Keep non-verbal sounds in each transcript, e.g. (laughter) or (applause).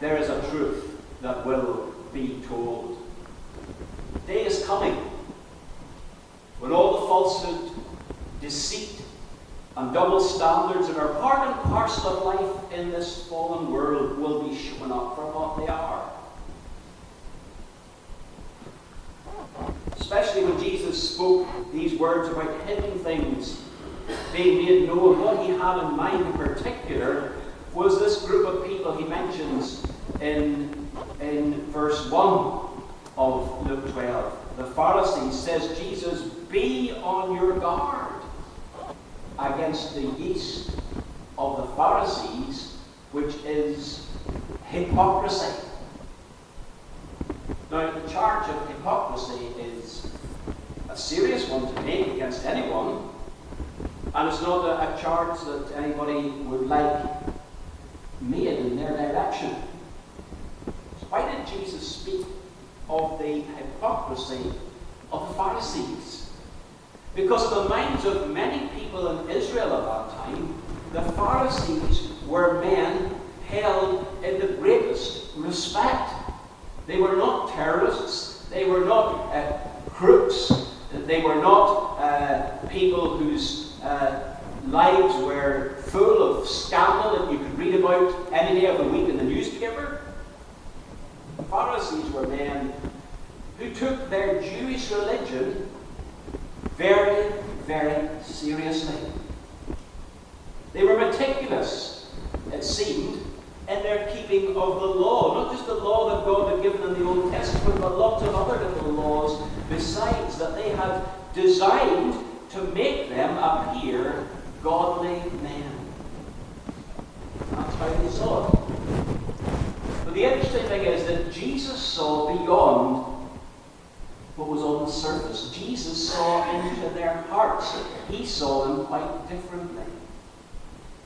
there is a truth that will be told. The Day is coming when all the falsehood, deceit, and double standards that are part and parcel of life in this fallen world will be shown up for what they are. Especially when Jesus spoke these words about hidden things being made known. What he had in mind in particular was this group of people he mentions in, in verse 1 of Luke 12. The Pharisees says, Jesus, be on your guard against the yeast of the Pharisees, which is hypocrisy. Now, the charge of hypocrisy is a serious one to make against anyone, and it's not a, a charge that anybody would like made in their direction. So why did Jesus speak of the hypocrisy of the Pharisees? Because the minds of many people in Israel at that time, the Pharisees were men held in the greatest respect. They were not terrorists, they were not uh, crooks, they were not uh, people whose uh, lives were full of scandal that you could read about any day of the week in the newspaper. The Pharisees were men who took their Jewish religion very, very seriously. They were meticulous, it seemed, in their keeping of the law. Not just the law that God had given in the Old Testament, but lots of other little laws besides that they had designed to make them appear godly men. It. But the interesting thing is that Jesus saw beyond what was on the surface. Jesus saw into their hearts. He saw them quite differently.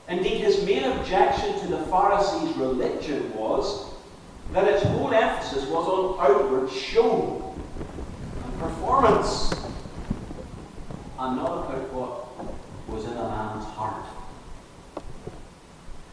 Indeed, his main objection to the Pharisees' religion was that its whole emphasis was on outward show and performance, and not about what was in a man's heart.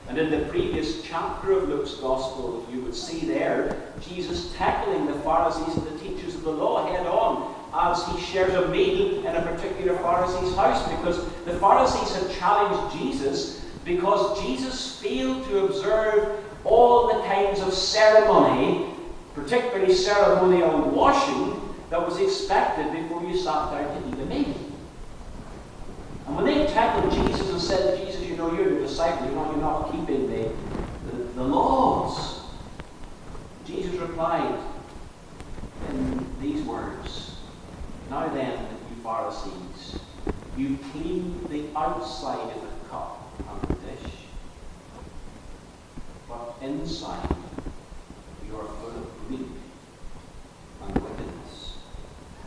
And in the previous chapter of Luke's Gospel, you would see there Jesus tackling the Pharisees and the teachers of the law head on as he shares a meal in a particular Pharisee's house because the Pharisees had challenged Jesus because Jesus failed to observe all the kinds of ceremony, particularly ceremonial washing, that was expected before you sat down to eat a meal. And when they tackled Jesus and said, Jesus, you know, you're the disciple, you're not, you're not the, laws, Jesus replied in these words Now then, you Pharisees, you clean the outside of the cup and the dish, but inside you are full of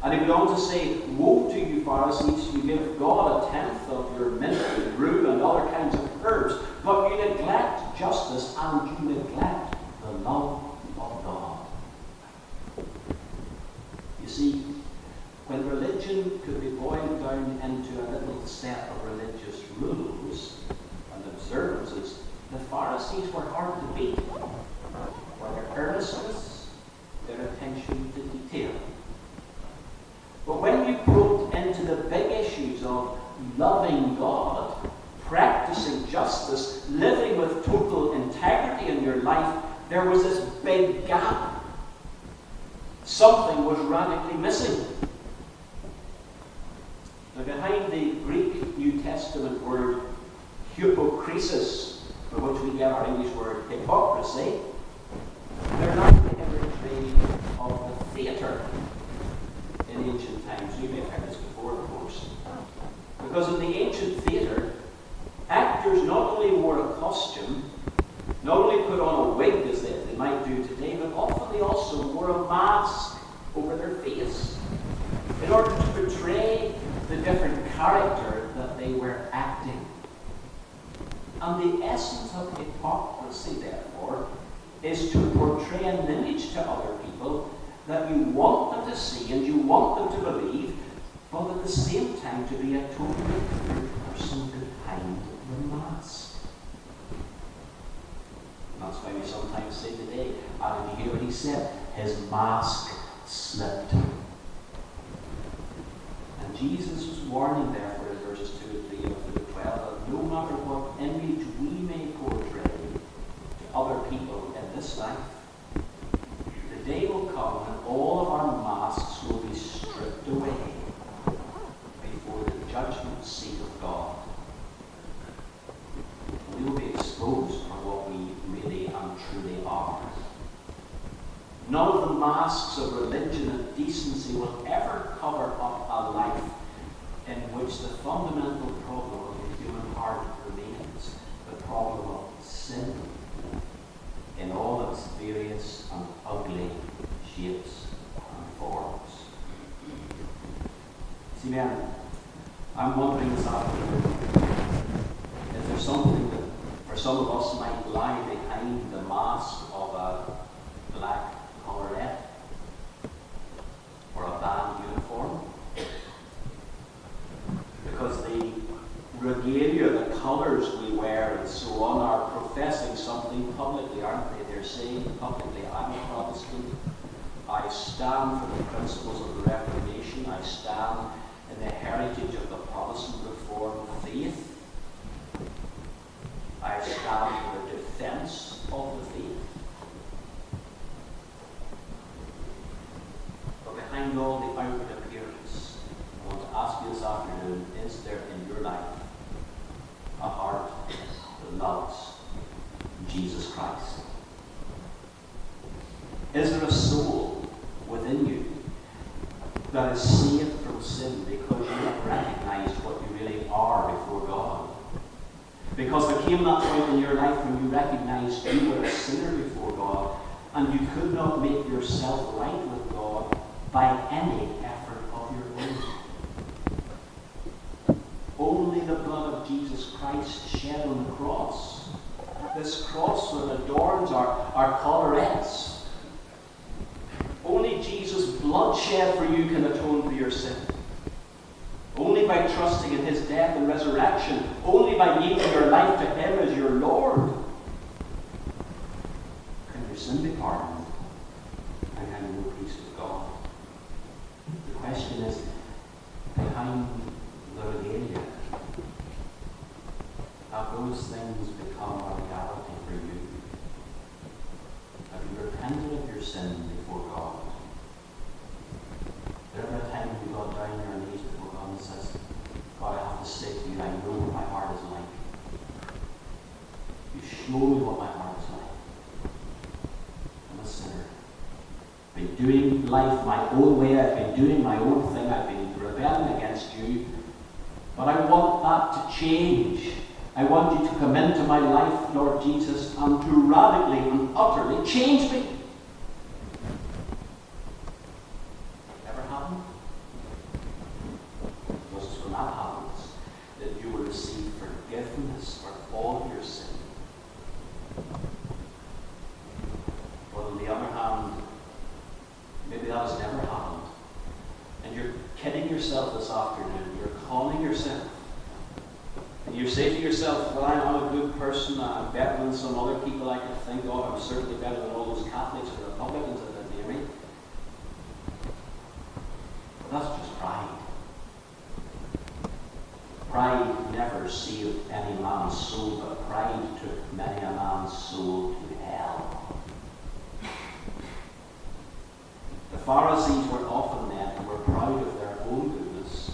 And he went on to say, Woe to you, Pharisees, you give God a tenth of your mint and rue and other kinds of herbs, but you neglect justice and you neglect the love of God. You see, when religion could be boiled down into a little set of religious rules and observances, the Pharisees were hard to beat for their earnestness, their attention to detail. But when you probed into the big issues of loving God, practicing justice, living with total integrity in your life, there was this big gap. Something was radically missing. Now, behind the Greek New Testament word hypokrisis, from which we get our English word hypocrisy, there lies the imagery of the theatre times. You may have heard this before, of course. Because in the ancient theatre, actors not only wore a costume, not only put on a wig as they, they might do today, but often they also wore a mask over their face in order to portray the different character that they were acting. And the essence of hypocrisy, therefore, is to portray an image to other people that you want them to see and you want them to believe, but at the same time to be a totally different person behind the mask. That's why we sometimes say today. And you hear what he said? His mask slipped. And Jesus was warning there for verses 2 and 3 of Luke 12 that no matter what image we may portray to other people in this life, the day will come when all of our masks will be stripped away before the judgment seat of God. We will be exposed for what we really and truly are. None of the masks of religion and decency will ever cover up a life in which the fundamental problem of the human heart remains the problem of sin in all its various and ugly shapes and forms. See, man, I'm wondering this afternoon, is there something that for some of us might lie behind the mask of a black collarette or a band uniform? Because the regalia, the colours we wear and so on are professing aren't they? They're saying publicly, I'm a Protestant. I stand for the principles of the Reformation. I stand in the heritage of the Protestant Reformed faith. I stand for the defence of the faith. But behind all the outward appearance, I want to ask you this afternoon is there in your life a heart that loves Jesus Christ? Is there a soul within you that is saved from sin because you have recognized what you really are before God? Because there came that point in your life when you recognized you were a sinner before God and you could not make yourself right with God by any effort of your own. Only the blood of Jesus Christ shed on the cross. This cross that adorns our, our collarettes. Only Jesus' blood shed for you can atone for your sin. Only by trusting in his death and resurrection, only by giving your life to him as your Lord, can your sin be pardoned and you know peace with God. The question is, behind the regalia, have those things become a reality for you? Have you repented of your sin before God? There ever a time when you got down on your knees before God and says, God, I have to say to you, I know what my heart is like. You show me what my heart is like. I'm a sinner. I've been doing life my own way. I've been doing my own thing. I've been rebelling against you. But I want that to change. I want you to come into my life, Lord Jesus, and to radically and utterly change me. Ever happened? Because it's when that happens that you will receive forgiveness for all of your sin. But on the other hand, maybe that has never happened. And you're kidding yourself this afternoon. You're calling yourself. And you say to yourself, well, I'm a good person. I'm better than some other people I can think of. I'm certainly better than all those Catholics or Republicans that live near me. That's just pride. Pride never saved any man's soul, but pride took many a man's soul to hell. The Pharisees were often men who were proud of their own goodness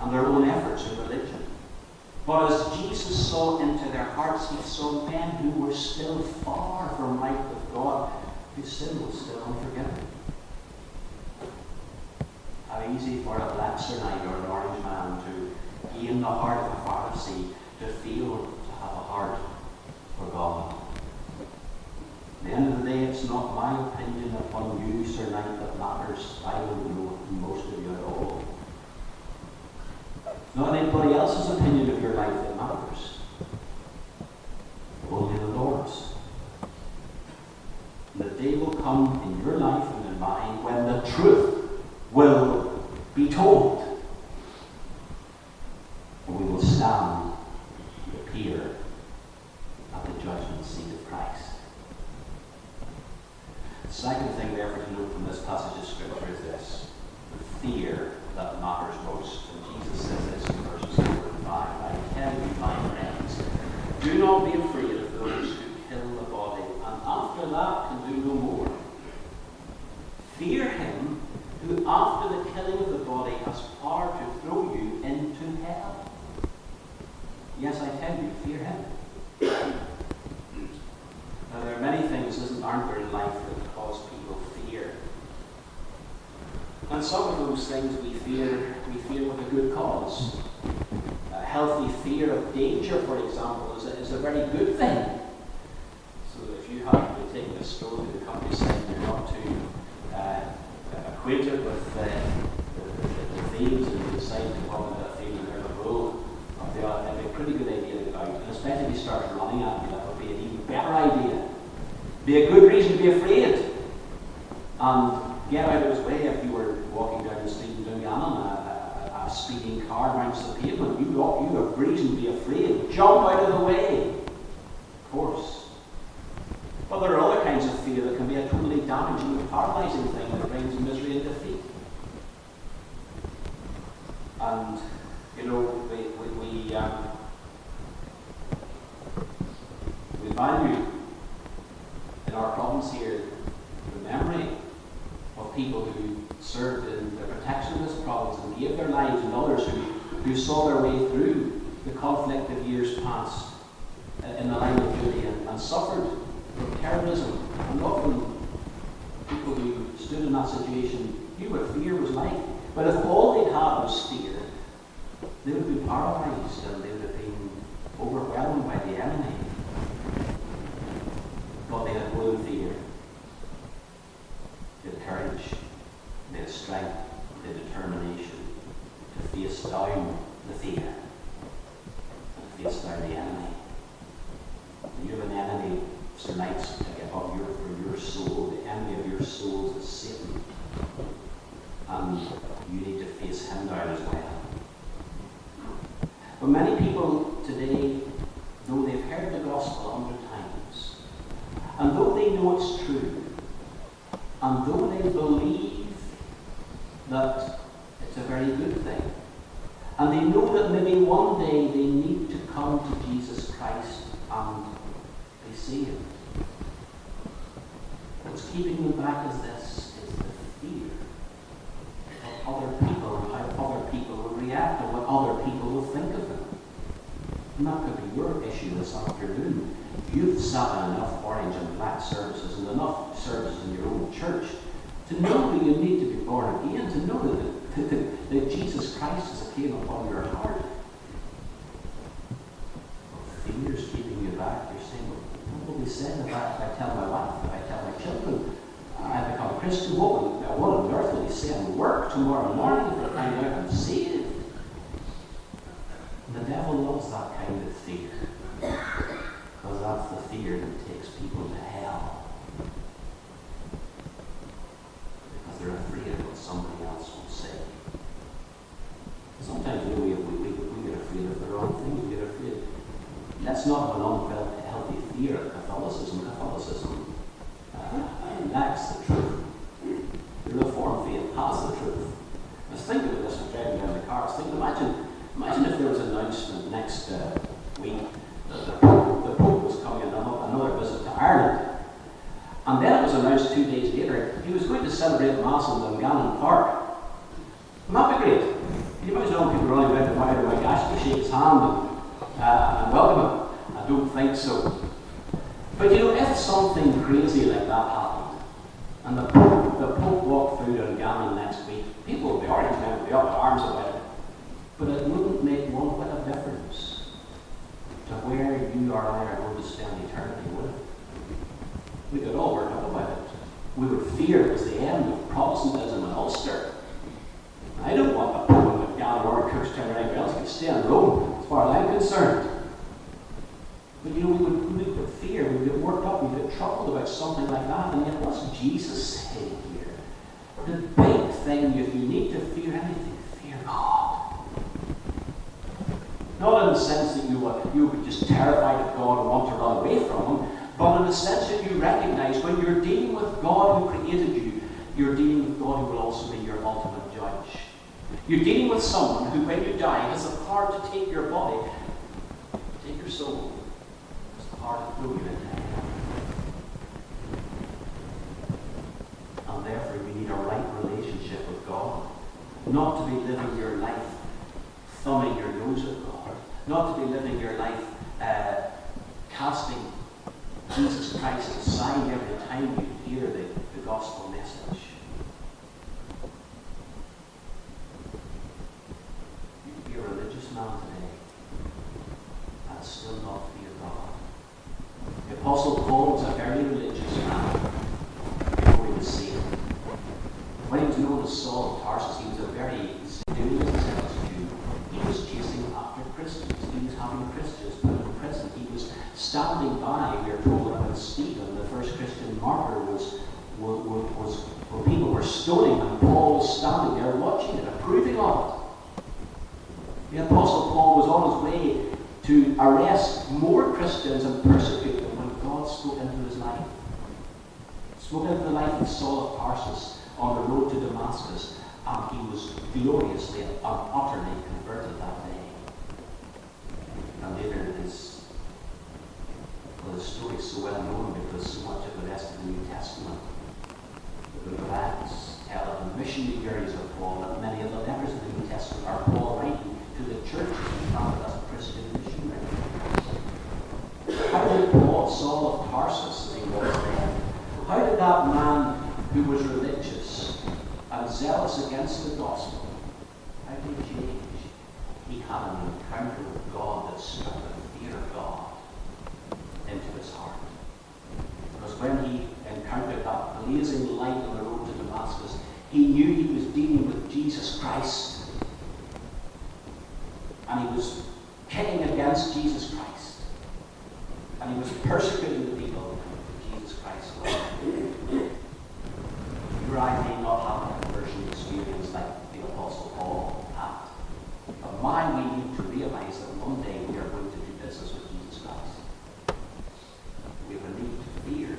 and their own efforts in religion. But as Jesus saw into their saw men who were still far from right with God, whose sin was still unforgiven. How easy for a Black Sir Knight or an Orange man to gain the heart of a Pharisee, to feel to have a heart for God. At the end of the day, it's not my opinion upon you, Sir Knight, that matters. I don't know most of you at all. Not anybody else's opinion of your life that matters. Only the Lord's. And the day will come in your life and in mine when the truth will be told. And we will stand and appear at the judgment seat of Christ. The second thing, therefore, to note from this passage of Scripture is this the fear that matters most. And Jesus says this in verses 4 and 5 I tell you, my friends, do not be afraid of those who kill the body, and after that can do no more. Fear him who, after the killing of the body, has power to throw you into hell. Yes, I tell you, fear him. Now, there are many things, isn't, aren't there, in life that cause people fear. And some of those things we fear, we fear with a good cause. A healthy fear of danger, for example, is a, is a very good thing. So if you happen to be taking a stroll to the countryside and you're not too uh, acquainted with uh, the, the, the, themes and you decide to walk into a field and there's a bull up there, it'd be a pretty good idea to get out. And especially if he starts running at you, that would be an even better idea. Be a good reason to be afraid. And get out of his way if you were walking down the street in Dungannon, a, a, a speeding car rounds the pavement. You, you have reason to be afraid. Jump out of the way. Of course. But there are other kinds of fear that can be a totally damaging and paralyzing thing that brings misery and defeat. And, you know, we, we, we, um, we value in our province here the memory of people who served in the protection of this province and gave their lives, and others who, who saw their way through the conflict of years past in the line of duty and, and suffered from terrorism. And often people who stood in that situation knew what fear was like. But if all they'd had was fear, they would be paralyzed and they would have been overwhelmed by the enemy. But they had more than fear. They had courage, they had strength, they had determination to face down the fear and face down the enemy. You have an enemy tonight to get up your, for your soul. The enemy of your soul is Satan. And you need to face him down as well. But many people today, though they've heard the gospel a hundred times, and though they know it's true, and though they believe that it's a very good thing, and they know that maybe one day they need to come to Jesus Christ and be saved. What's keeping them back is this, is the fear of other people and how other people will react and what other people will think of them. And that could be your issue this afternoon. You've sat in enough orange and black services and enough services in your own church to know that you need to be born again, to know that, that, (laughs) that, that Jesus Christ is came upon your heart. Fear's keeping you back. You're saying, what will be said if I, if I tell my wife, if I tell my children, I become a Christian woman, what on earth will he say in work tomorrow morning if I find out I'm saved? Loves that kind of fear. Because that's the fear that takes people to hell. Because they're afraid of what somebody else will say. Sometimes you know, we, we, we, we get afraid of the wrong things. We get afraid. That's not an unhealthy fear of Catholicism. Catholicism uh, lacks the truth. The Reformed faith has the truth. I was thinking of this when driving down the car. I was thinking, imagine, imagine if there was an announcement next uh, week that the Pope, the Pope was coming on another visit to Ireland. And then it was announced two days later he was going to celebrate Mass in Dungannon Park. Wouldn't that be great? You imagine all people running around the my gosh to shake his hand and, uh, and welcome him? I don't think so. But you know, if something crazy like that happened, and the Pope, the Pope walked through Dungannon next week, people would be to be up in arms about it. But it wouldn't make one bit of difference to where you are going to spend eternity, would it? We could all work up about it. We were feared as the end of Protestantism in Ulster. I don't want the Pope of Gallen or Cookstown or anything else to stay in Rome, as far as I'm concerned. But you know, we would, we would fear, we would get worked up, we would get troubled about something like that. And yet, what's Jesus saying here? The big thing, if you need to fear anything, fear God. Not in the sense that you, uh, you were just terrified of God and want to run away from Him, but in the sense that you recognize when you're dealing with God who created you, you're dealing with God who will also be your ultimate judge. You're dealing with someone who, when you die, has the power to take your body, take your soul, has the power to throw you into hell. And therefore, we need a right relationship with God. Not to be living your life thumbing your nose at God. Not to be living your life uh, casting Jesus Christ aside every time you hear the, the gospel message. You could be man today and still not fear God. The Apostle Paul was a very religious man before he was saved. When he was known as Saul of Tarsus, he was a very zealous Jew. He was chasing after Christians. He was having Christians put in prison. He was standing by. We are told about Stephen, the first Christian martyr, was, was, was, when people were stoning and Paul was standing there watching it, approving of it. The Apostle Paul was on his way to arrest more Christians and persecute them when God spoke into his life. Spoke into the life of Saul of Tarsus on the road to Damascus, and he was gloriously and utterly converted that day. And later it is, well, the story is so well known because so much of the rest of the New Testament, the book of Acts, tell of the missionary journeys of Paul, and many of the letters of the New Testament are Paul writing to the churches he founded as a Christian missionary. How did Paul, Saul of Tarsus, as he was then, how did that man who was religious and zealous against the gospel, how did he change? He had an encounter with God that struck the fear of God into his heart. Because when he encountered that blazing light on the road to Damascus, he knew he was dealing with Jesus Christ. And he was kicking against Jesus Christ. And he was persecuting the people that Jesus Christ loved. You or I may not have a conversion experience like the Apostle Paul had. But my, we need to realize that one day we are going to do business with Jesus Christ. We have a need to fear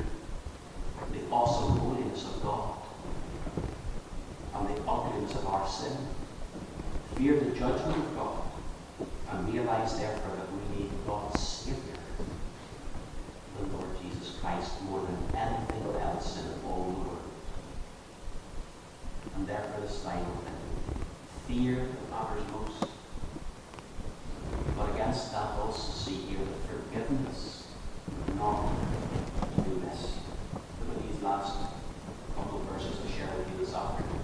the awesome holiness of God and the ugliness of our sin. Fear the judgment of God and realize therefore that we need God's Savior, the Lord Jesus Christ, more than anything else in all the world. And therefore this final thing. Fear that matters most. But against that also see here the forgiveness not to be these last couple of verses I share with you this afternoon.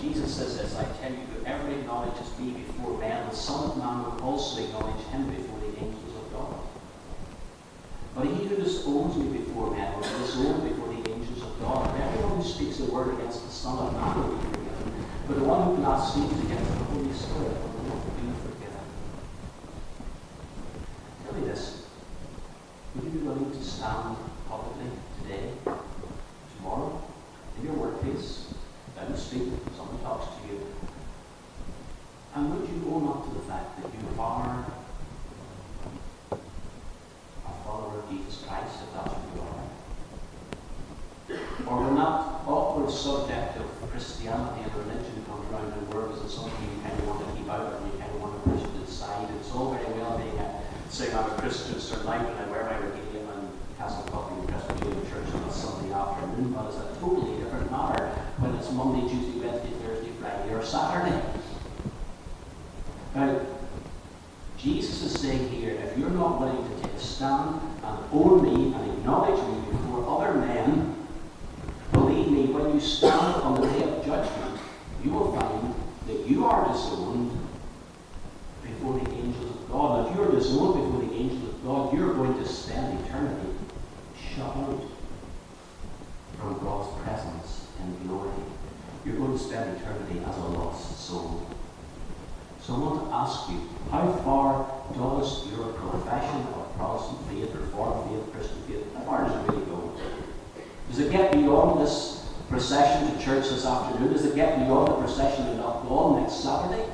Jesus says this, I tell you, whoever acknowledges me before men, the Son of Man will also acknowledge him before the angels of God. But he who disowns me before men will be disowned before the angels of God. And everyone who speaks a word against the Son of Man will be forgiven. But the one who blasphemes against the Holy Spirit will not be forgiven. Tell me this. To stand publicly today, tomorrow, in your workplace, down the street, someone talks to you, and would you own up to the fact that you are a follower of Jesus Christ, if that's what you are? Or when that awkward subject of Christianity and religion comes around and work, is it something you kind of want to keep out and you kind of want to push it aside? It's all very well being a, saying I'm a Christian certain life and I wear my and Castlecaulfield Presbyterian Church on a Sunday afternoon, but it's a totally different matter when it's Monday, Tuesday, Wednesday, Thursday, Friday, or Saturday. Now, Jesus is saying here, if you're not willing to take a stand and own me and acknowledge me before other men, believe me, when you stand on the day of judgment, you will find that you are disowned before the angels of God. And if you are disowned before the angels of God, you're going to spend eternity from God's presence in glory. You're going to spend eternity as a lost soul. So I want to ask you, how far does your profession of Protestant faith, Reformed faith, Christian faith, how far does it really go? Does it get beyond this procession to church this afternoon? Does it get beyond the procession to in Knockball next Saturday?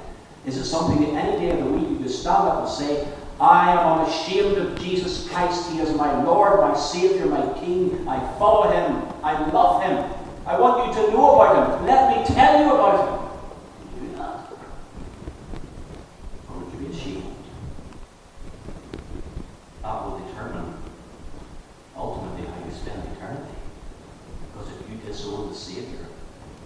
Is it something that any day of the week you can stand up and say, I am unashamed of Jesus Christ. He is my Lord, my Saviour, my King. I follow him. I love him. I want you to know about him. Let me tell you about him. Do that. Or would you ashamed? That will determine ultimately how you spend eternity. Because if you disown the Saviour,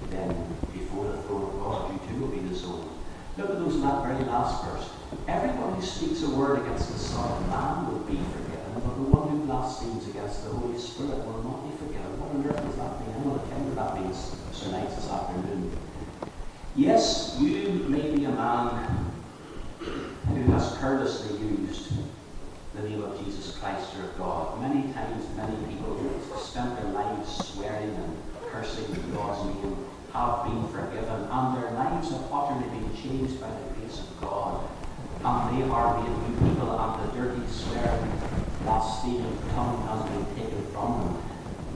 then before the throne of God, you too will be disowned. Look at those that very last verse. Everyone who speaks a word against the Son of Man will be forgiven, but the one who blasphemes against the Holy Spirit will not be forgiven. What on earth does that mean? I know of that means, Sir Knights, this afternoon. Yes, you may be a man who has carelessly used the name of Jesus Christ or of God. Many times, many people who spent their lives swearing and cursing God's name have been forgiven, and their lives have utterly been changed by the grace of God. And they are new people, and the dirty, square, swearing, blaspheming tongue has been taken from them.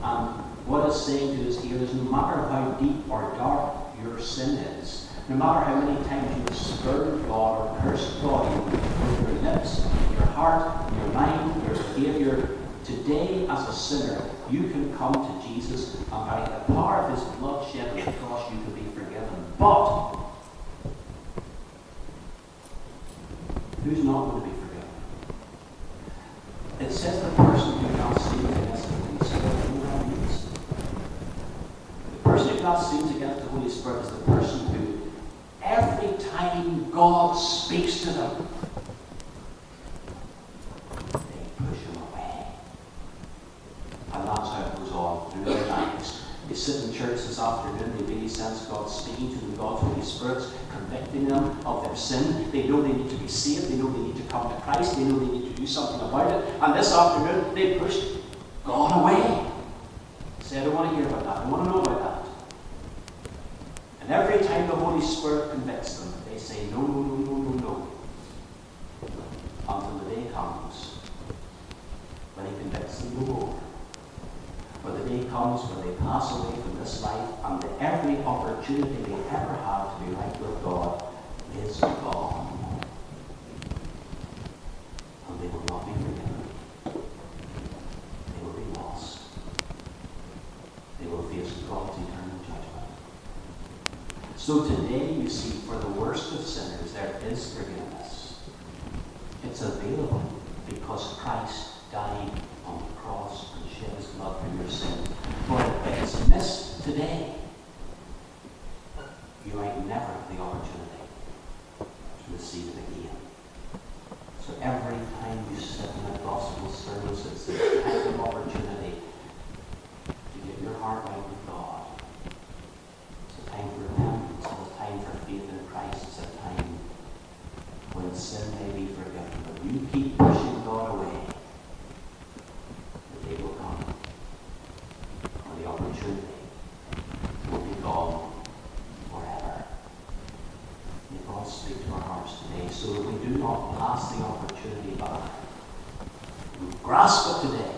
And what it's saying to us here is no matter how deep or dark your sin is, no matter how many times you have spurned God or cursed God with your lips, your heart, your mind, your behavior, today as a sinner, you can come to Jesus and by the power of his blood shed on the cross you can be forgiven. But who's not going to be forgiven? It says the person who cannot sin against the Holy Spirit. The person who cannot sin against the Holy Spirit is the person who, every time God speaks to them, they push him away. And that's how it goes on through their lives. They sit in church this afternoon, they really sense God speaking to them, God's Holy Spirit's convicting them of their sin. They know they need to be saved, they know they need to come to Christ, they know they need to do something about it. And this afternoon, they pushed God away. Say, I don't want to hear about that, I don't want to know about that. And every time the Holy Spirit convicts them, they say, No, no, no, no, no, no. Until the day comes when He convicts them no more. But the day comes when they pass away from this life and every opportunity they ever have to be right with God is gone. And they will not be forgiven. They will be lost. They will face God's eternal judgment. So today, you see, for the worst of sinners, there is forgiveness. It's available because Christ died on the cross and shed his blood for your sin. It's today, you might never have the opportunity to receive it again. So every time you sit in a gospel service, it's a kind of opportunity to get your heart right with God. It's a time for repentance, it's a time for faith in Christ, it's a time when sin may be forgiven. But you keep pushing God away, the day will come when the opportunity will be gone forever. May God speak to our hearts we do not pass the opportunity by. Grasp it today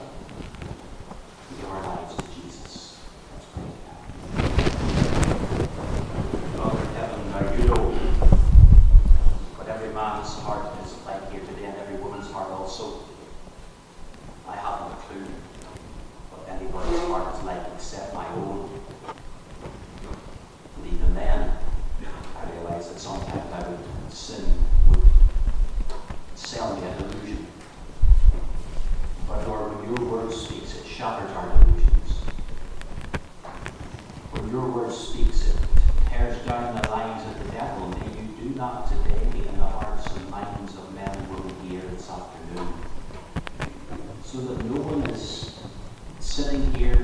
and give our lives to Jesus. Let's pray. Father in heaven, now you know what every man's heart is like here today and every woman's heart also. I haven't a clue what anybody's heart is like except my own. And even then, I realize that sometimes I would sin would sell me a delusion. But Lord, when your word speaks, it shatters our delusions. When your word speaks, it tears down the lies of the devil. May you do that today in the hearts and minds of men and women here afternoon. So that no one is sitting here